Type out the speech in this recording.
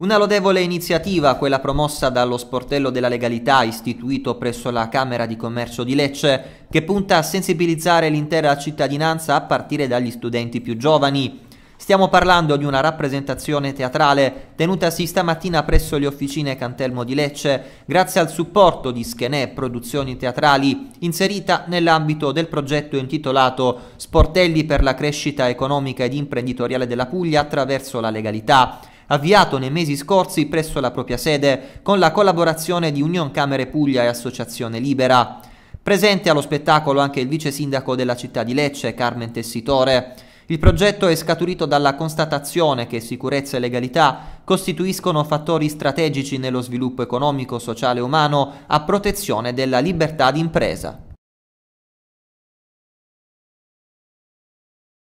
Una lodevole iniziativa, quella promossa dallo Sportello della Legalità istituito presso la Camera di Commercio di Lecce, che punta a sensibilizzare l'intera cittadinanza a partire dagli studenti più giovani. Stiamo parlando di una rappresentazione teatrale tenutasi stamattina presso le officine Cantelmo di Lecce grazie al supporto di Schenè Produzioni Teatrali inserita nell'ambito del progetto intitolato Sportelli per la crescita economica ed imprenditoriale della Puglia attraverso la legalità avviato nei mesi scorsi presso la propria sede con la collaborazione di Union Camere Puglia e Associazione Libera. Presente allo spettacolo anche il vice sindaco della città di Lecce, Carmen Tessitore. Il progetto è scaturito dalla constatazione che sicurezza e legalità costituiscono fattori strategici nello sviluppo economico, sociale e umano a protezione della libertà d'impresa.